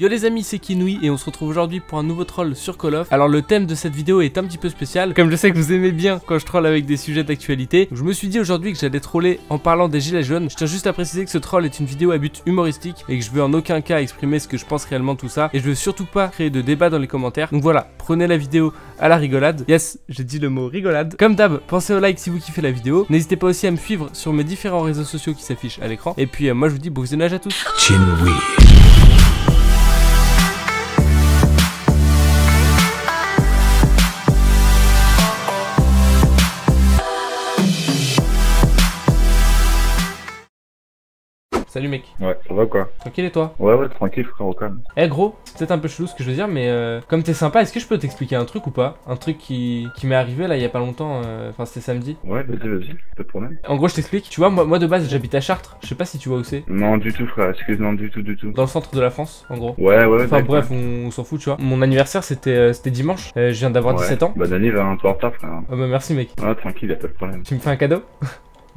Yo les amis, c'est Kinui et on se retrouve aujourd'hui pour un nouveau troll sur Call of. Alors le thème de cette vidéo est un petit peu spécial, comme je sais que vous aimez bien quand je troll avec des sujets d'actualité. Je me suis dit aujourd'hui que j'allais troller en parlant des gilets jaunes. Je tiens juste à préciser que ce troll est une vidéo à but humoristique et que je veux en aucun cas exprimer ce que je pense réellement tout ça. Et je veux surtout pas créer de débat dans les commentaires. Donc voilà, prenez la vidéo à la rigolade. Yes, j'ai dit le mot rigolade. Comme d'hab, pensez au like si vous kiffez la vidéo. N'hésitez pas aussi à me suivre sur mes différents réseaux sociaux qui s'affichent à l'écran. Et puis euh, moi je vous dis bon visionnage à tous. Salut mec, Ouais, ça va quoi tranquille et toi Ouais, ouais, tranquille, frérot, calme. Eh gros, c'est peut-être un peu chelou ce que je veux dire, mais euh, comme t'es sympa, est-ce que je peux t'expliquer un truc ou pas Un truc qui, qui m'est arrivé là il y a pas longtemps, euh, enfin c'était samedi. Ouais, vas-y, vas-y, pas de problème. En gros, je t'explique, tu vois, moi, moi de base j'habite à Chartres, je sais pas si tu vois où c'est. Non, du tout, frère, excuse-moi, du tout, du tout. Dans le centre de la France, en gros. Ouais, ouais, Enfin bref, on, on s'en fout, tu vois. Mon anniversaire c'était euh, c'était dimanche, Euh, je viens d'avoir Ouais. 17 ans. Bonne année, va un peu en retard, frère. Oh bah merci mec. Ouais, tranquille, y'a pas de problème. Tu me fais un cadeau?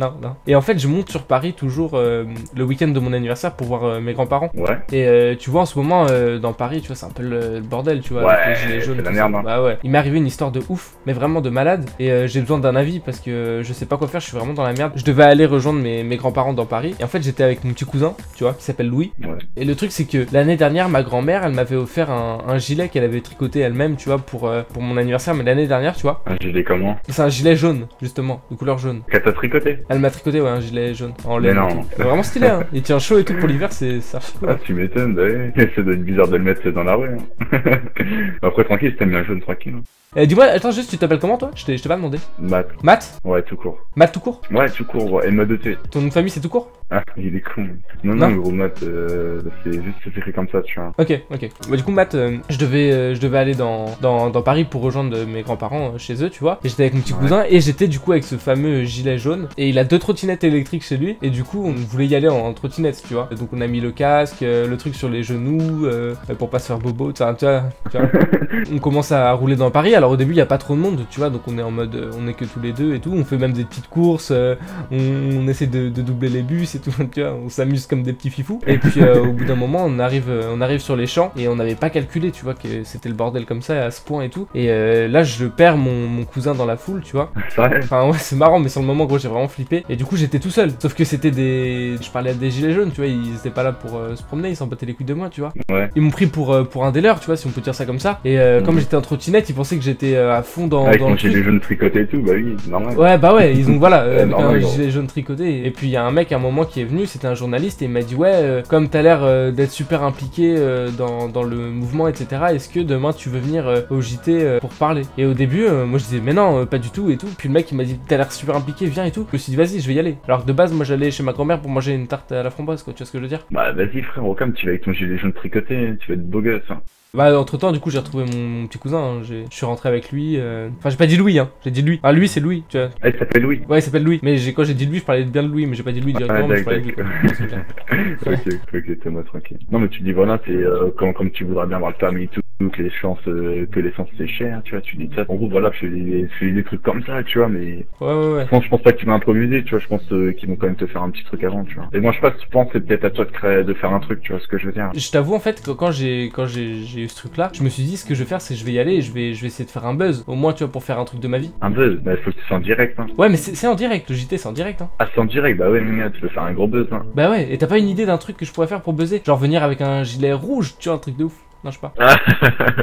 Non, non. Et en fait, je monte sur Paris toujours euh, le week-end de mon anniversaire pour voir euh, mes grands-parents. Ouais, Et euh, tu vois, en ce moment, dans Paris, tu vois, c'est un peu le, bordel, tu vois, Ouais, avec les gilets jaunes. la merde, hein. Bah ouais. Il m'est arrivé une histoire de ouf, mais vraiment de malade. Et j'ai besoin d'un avis parce que je sais pas quoi faire, je suis vraiment dans la merde. Je devais aller rejoindre mes, mes grands-parents dans Paris. Et en fait, j'étais avec mon petit cousin, tu vois, qui s'appelle Louis. ouais. Et le truc, c'est que l'année dernière, ma grand-mère, elle m'avait offert un, un gilet qu'elle avait tricoté elle-même, tu vois, pour, pour mon anniversaire. Mais l'année dernière, tu vois, Un gilet comment? c'est un gilet jaune, justement, de couleur jaune. Qu'à t'as tricoté? Elle m'a tricoté, ouais, un gilet jaune. En Mais laine. non. tout. C'est Vraiment stylé, hein. Il tient chaud et tout pour l'hiver, c'est cool. Ah, tu m'étonnes, ouais. Ça doit être bizarre de le mettre dans la rue. Hein. Après, tranquille, si t'aimes bien jaune, tranquille. hein. Eh, dis-moi, attends, juste, tu t'appelles comment toi? Je t'ai je t'ai pas demandé. Matt. Matt? Ouais, tout court. Matt tout court? Ouais, tout court, ouais. Elle m'a doté. Ton nom de famille c'est tout court? Ah, il est con. Non, Non. non, gros, Matt, euh, c'est juste c'est écrit comme ça, tu vois. Ok, ok. Bah, du coup, Matt, euh, je, devais, euh, je devais aller dans, dans, dans Paris pour rejoindre euh, mes grands-parents euh, chez eux, tu vois. Et j'étais avec mon petit Ouais. cousin et j'étais du coup avec ce fameux gilet jaune. Et il a deux trottinettes électriques chez lui. Et du coup, on voulait y aller en, en trottinette, tu vois. Et donc, on a mis le casque, euh, le truc sur les genoux euh, pour pas se faire bobo, tu vois. Tu vois, tu vois. on commence à rouler dans Paris. Alors, au début, il y a pas trop de monde, tu vois. Donc, on est en mode, euh, on est que tous les deux et tout. On fait même des petites courses. euh, on, on essaie de, de doubler les bus et tout, tu vois. On s'amuse comme des petits fifous. Et puis, euh, au bout d'un moment, on arrive, on arrive sur les champs et on n'avait pas calculé, tu vois, que c'était le bordel comme ça à ce point et tout. Et euh, là, je perds mon, mon cousin dans la foule, tu vois. Enfin, ouais, c'est marrant, mais sur le moment, gros, j'ai vraiment flippé. Et du coup, j'étais tout seul. Sauf que c'était des. Je parlais à des gilets jaunes, tu vois, ils étaient pas là pour se promener, ils s'en battaient les couilles de moi, tu vois. Ouais. Ils m'ont pris pour, pour un des leurs, tu vois, si on peut dire ça comme ça. Et Mhm. comme j'étais en trottinette, ils pensaient que j'étais euh, à fond dans, Avec dans ton le gilet jaune tricoté et tout, bah oui, normal. Ouais, bah ouais, ils ont voilà, euh, avec normal, un gilet jaune tricoté. Et puis il y a un mec à un moment qui est venu, c'était un journaliste, et il m'a dit Ouais, euh, comme t'as l'air euh, d'être super impliqué dans, dans le mouvement, etc., est-ce que demain tu veux venir au JT pour parler? Et au début, moi je disais Mais non, pas du tout, et tout. Puis le mec il m'a dit T'as l'air super impliqué, viens et tout. Je me suis dit Vas-y, je vais y aller. Alors que de base, moi j'allais chez ma grand-mère pour manger une tarte à la framboise, quoi, tu vois ce que je veux dire? Bah vas-y frère, calme, tu vas avec ton gilet jaune tricoté, tu vas être beau gosse. Hein. Bah, entre temps, du coup, j'ai retrouvé mon, mon petit cousin, hein, j'ai- je suis rentré avec lui. euh, Enfin, j'ai pas dit Louis, hein, j'ai dit lui. Ah, lui, c'est Louis, tu vois. Ah, il s'appelle Louis. Ouais, il s'appelle Louis. Mais quand j'ai dit Louis, je parlais bien de Louis, mais j'ai pas dit Louis directement, Ah, mais je parlais de. C'est clair. ok, ok, Thomas, tranquille. Non, mais tu dis voilà, c'est euh, comme, comme tu voudras bien avoir le permis et tout, que l'essence, euh, que l'essence c'est cher, tu vois, tu dis ça. En gros, voilà, je fais des, je fais des trucs comme ça, tu vois, mais Ouais, ouais, ouais. je pense, je pense pas qu'ils vont improviser, tu vois, je pense euh, qu'ils vont quand même te faire un petit truc avant, tu vois. Et moi, je pas, je pense que c'est peut-être à toi de créer, de faire un truc, tu vois ce que je veux dire. Je t'avoue en fait que quand j'ai quand j'ai j'ai eu ce truc là, je me suis dit ce que je vais faire c'est je vais y aller et je vais je vais essayer de faire un buzz au moins tu vois pour faire un truc de ma vie. Un buzz, bah, il faut que tu sois en direct, hein. Ouais mais c'est en direct le JT c'est en direct hein. Ah, c'est en direct, bah ouais, mais tu peux faire un gros buzz, hein. Bah ouais et t'as pas une idée d'un truc que je pourrais faire pour buzzer? Genre venir avec un gilet rouge tu vois un truc de ouf. Non je sais pas.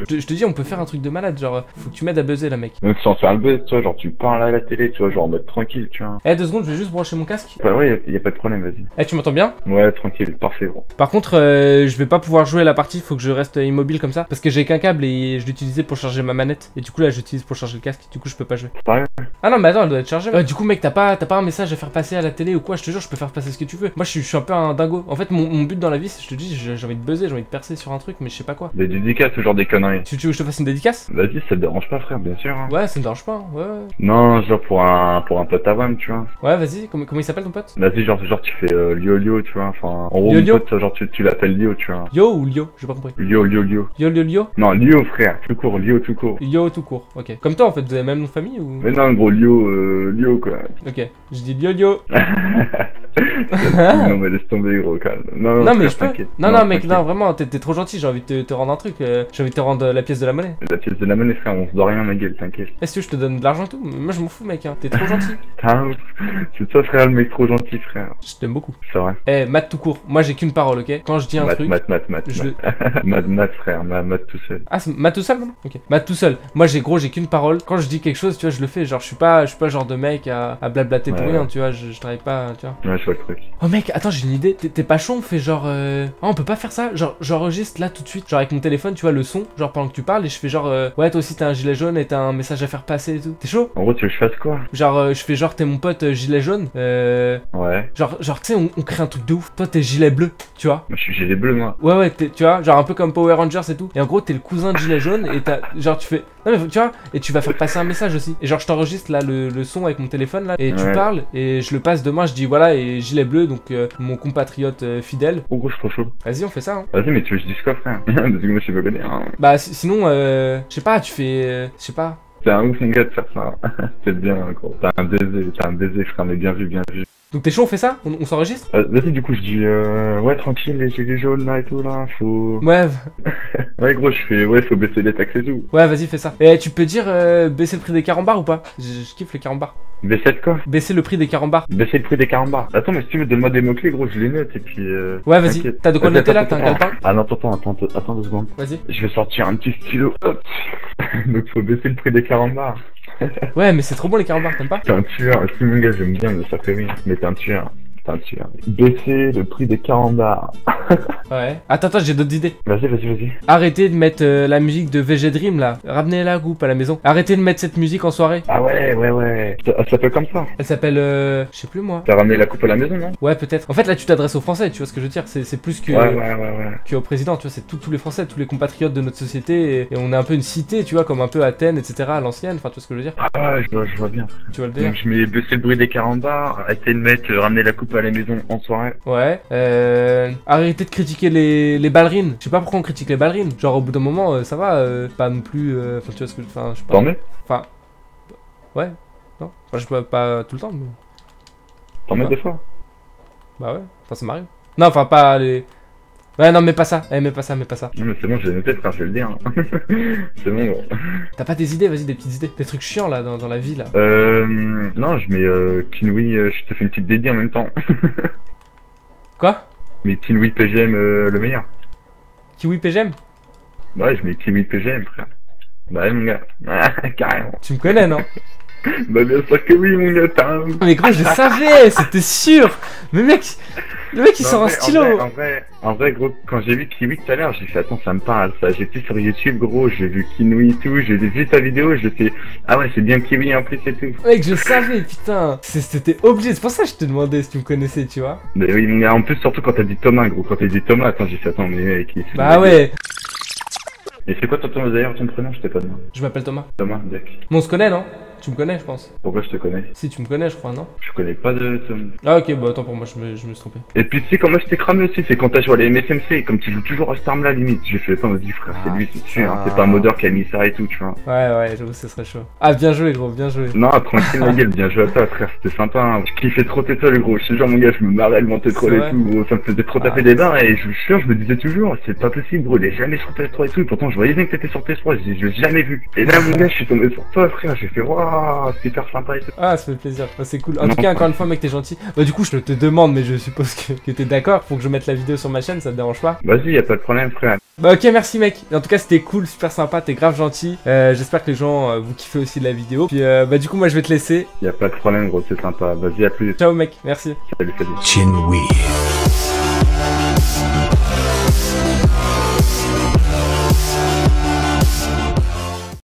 je, te- je te dis on peut faire un truc de malade genre faut que tu m'aides à buzzer la mec. Même sans faire le buzz, tu vois, genre tu parles à la télé, tu vois, genre en mode tranquille, tu vois. Eh deux secondes je vais juste brancher mon casque. Bah ouais, y a, y a pas de problème, vas-y. Eh tu m'entends bien? Ouais, tranquille, parfait, gros. Par contre euh, je vais pas pouvoir jouer la partie faut que je reste immobile comme ça parce que j'ai qu'un câble et je l'utilisais pour charger ma manette et du coup là j'utilise pour charger le casque du coup je peux pas jouer. Sérieux Ah non mais attends elle doit être chargée. Euh, du coup mec t'as pas pas un message à faire passer à la télé ou quoi? Je te jure je peux faire passer ce que tu veux. Moi je suis, je suis un peu un dingo. En fait mon, mon but dans la vie c'est je te dis j'ai envie de buzzer j'ai envie de percer sur un truc mais je sais pas quoi. Des dédicaces, ce genre des conneries. Tu, tu veux que je te fasse une dédicace? Vas-y, ça te dérange pas, frère, bien sûr. Hein. Ouais ça me dérange pas ouais ouais. Non, genre pour un pour un pote à WAM, tu vois. Ouais vas-y comment, comment il s'appelle ton pote? Vas-y, genre genre tu fais euh, Lio Lio, tu vois. Enfin, en gros, Lio mon Lio? pote, genre tu, tu l'appelles Lio, tu vois. Yo ou Lio? J'ai pas compris. Lio Lio Lio. Yo Lio Lio? Non, Lio, frère, tout court, Lio tout court. Yo tout court ok. Comme toi en fait vous avez même nom de famille ou? Mais non, gros, Lio, euh, Lio, quoi. Ok je dis Lio Lio. non, mais laisse tomber, gros, calme. Non, Non, mais je peux. t'inquiète. Non, non, mec, non, vraiment, t'es trop gentil. J'ai envie de te, te rendre un truc. euh, J'ai envie de te rendre euh, la pièce de la monnaie. La pièce de la monnaie, frère, on se doit rien, ma gueule, t'inquiète. Est-ce que je te donne de l'argent et tout? Moi, je m'en fous, mec. hein. T'es trop gentil. C'est toi, frère, le mec trop gentil, frère. Je t'aime beaucoup. C'est vrai. Eh, maths tout court. Moi, j'ai qu'une parole, ok? Quand je dis un Mat, truc. mat, mat, mat, je mat. mat, mat, frère, mat, mat tout seul. Ah, maths tout seul maintenant Ok. Maths tout seul. Moi, j'ai gros, j'ai qu'une parole. Quand je dis quelque chose, tu vois, je le fais. Genre, je suis pas, je suis pas genre de mec à, à blablater pour Ouais. rien, tu vois. Je, je travaille pas, tu vois. Ouais, le truc. Oh mec, attends, j'ai une idée. T'es pas chaud, on fait genre. Euh... ah, on peut pas faire ça Genre, j'enregistre là tout de suite, genre avec mon téléphone, tu vois, le son, genre pendant que tu parles, et je fais genre. euh, ouais, toi aussi t'as un gilet jaune et t'as un message à faire passer et tout. T'es chaud? En gros, tu veux que je fasse quoi? Genre, euh, je fais genre, t'es mon pote euh, gilet jaune. Euh. Ouais. Genre, genre tu sais, on, on crée un truc de ouf. Toi, t'es gilet bleu, tu vois. Moi, je suis, j'ai les bleus, moi. Ouais, ouais, t'es- tu vois, genre un peu comme Power Rangers et tout. Et en gros, t'es le cousin de gilet jaune et t'as. Genre, tu fais. Non, mais tu vois, et tu vas faire passer un message aussi. Et genre, je t'enregistre là le, le son avec mon téléphone là, et tu parles, et je le passe demain, je dis voilà, et gilet bleu, donc euh, mon compatriote euh, fidèle. Oh, gros, je suis trop chaud. Vas-y, on fait ça, hein. Vas-y, mais tu veux que je dise quoi, frère Parce que moi, je sais pas connaître. Hein. Bah, si- sinon, euh, je sais pas, tu fais. euh, Je sais pas. T'es un ouf, mon gars, de faire ça. C'est bien, gros. T'as un baiser, t'as un baiser, frère, mais bien vu, bien vu. Donc, t'es chaud, on fait ça? On, on s'enregistre? Euh, Vas-y, du coup, je dis, euh, ouais, tranquille, les gilets jaunes, là, et tout, là, faut... Ouais, Ouais, gros, je fais, ouais, faut baisser les taxes et tout. ouais, vas-y, fais ça. Et tu peux dire euh, baisser le prix des carambars ou pas? Je, je kiffe les carambars. Baisser de quoi? Baisser le prix des carambars. Baisser le prix des carambars. Attends, mais si tu veux, donne-moi des mots-clés, gros, je les note, et puis, euh... Ouais, vas-y. T'as de quoi noter là T'as un calepin? Ah non, attends, attends, attends, attends deux secondes. Vas-y. Je vais sortir un petit stylo, hop. Donc, faut baisser le prix des carambars. Ouais, mais c'est trop bon les carambars, t'aimes pas T'es un tueur, si mon gars, j'aime bien, mais ça fait rire. Mais t'es un tueur. T'es un tueur. Baisser le prix des carambars. Ouais. Attends, attends, j'ai d'autres idées. Vas-y, vas-y, vas-y. Arrêtez de mettre euh, la musique de VG Dream là. Ramenez-la à groupe à la maison. Arrêtez de mettre cette musique en soirée. Ah ouais, ouais, ouais. Ça, ça s'appelle comme ça. Elle s'appelle. Euh... Je sais plus moi. T'as ramené la coupe à la maison, non? Ouais, peut-être. En fait, là, tu t'adresses aux Français, tu vois ce que je veux dire. C'est c'est plus que. Ouais, ouais, ouais, ouais. que au président, tu vois, c'est tous tous les Français, tous les compatriotes de notre société, et, et on est un peu une cité, tu vois, comme un peu Athènes, etc., à l'ancienne, enfin, tu vois ce que je veux dire Ah ouais, je vois, je vois bien. Tu vois le délire? Donc je mets baisser le bruit des carambars, arrêter de mettre, euh, ramener la coupe à la maison en soirée. Ouais. Euh... Arrêtez de critiquer les, les ballerines. Je sais pas pourquoi on critique les ballerines. Genre, au bout d'un moment, euh, ça va, euh, pas non plus. euh, Enfin, tu vois ce que je. Enfin, je sais pas. T'en mets Enfin. Ouais. Non. Enfin, je peux pas tout le temps, mais. T'en mets Ah. des fois Bah ouais. Enfin, ça m'arrive. Non, enfin, pas les. Ouais, non, mais pas ça. Eh, mais pas ça, mais pas ça. Non mais c'est bon, j'ai noté frère, je vais le dire. hein. c'est bon gros. T'as pas des idées, vas-y, des petites idées. Des trucs chiants là, dans, dans la vie là. Euh... Non, je mets euh, Kinwi, euh, je te fais une petite dédie en même temps. Quoi? Mais Kinwi PGM euh, le meilleur. Kiwi PGM Ouais, je mets Kinwi PGM frère. Bah ouais mon gars. Ah, carrément. Tu me connais, non? Bah bien sûr que oui mon gars, t'as un- Mais gros, je savais, c'était sûr. Mais mec, le mec il Non, sort en un stylo. En vrai, en vrai, en vrai, gros, quand j'ai vu Kiwi tout à l'heure, j'ai fait attends, ça me parle ça. J'étais sur YouTube, gros, j'ai vu Kinwi et tout, j'ai vu ta vidéo, j'ai fait ah ouais, c'est bien Kiwi en plus et tout. Mec, je savais, putain. C'était obligé. C'est pour ça que je te demandais si tu me connaissais, tu vois. Mais oui, gars, en plus, surtout quand t'as dit Thomas, gros, quand t'as dit Thomas, attends, j'ai fait attends, mais mec, il- Bah ouais, Et c'est quoi ton d'ailleurs ton prénom Je t'ai pas demandé. je m'appelle Thomas. Thomas, Jack. Mais on se connaît, non? Tu me connais, je pense. Pourquoi je te connais? Si, tu me connais, je crois, non? Je connais pas de Tom. Ah, ok, bah attends, pour moi, je me, je me suis trompé. Et puis tu sais comment je t'ai cramé aussi, c'est quand t'as joué à les MSMC, comme tu joues toujours à cette arme là limite. J'ai fait attends, vas-y frère, c'est Ah, lui, c'est sûr, hein, c'est pas un modeur qui a mis ça et tout, tu vois. Ouais, ouais, j'avoue, ce serait chaud. Ah, bien joué, gros, bien joué. Non, tranquille ma gueule, bien joué à toi frère, c'était sympa. Hein. Je kiffais trop tes sols gros, je te jure mon gars, je me marrais le monter trop C'est et tout, gros. ça me faisait trop Ah, taper des barres et je vous jure, je me disais toujours, c'est pas possible gros, il est jamais sur PS3 et tout, et pourtant je voyais bien que t'étais sur PS3, je je l'ai jamais vu. Et là mon gars, je suis tombé sur toi frère, j'ai fait waouh, c'est hyper sympa et tout. Ah, ça fait plaisir. Ah, c'est cool. En Non. tout cas, encore une fois, mec, t'es gentil. Bah, du coup, je te demande, mais je suppose que, que t'es d'accord pour que je mette la vidéo sur ma chaîne, ça te dérange pas? Vas-y, y a pas de problème frère. Bah ok merci mec, en tout cas c'était cool, super sympa, t'es grave gentil, euh, j'espère que les gens euh, vous kiffez aussi de la vidéo, puis euh, bah du coup moi je vais te laisser, Y a pas de problème gros, c'est sympa. Vas-y, à plus. ciao mec, merci. Salut, salut. Chinwe.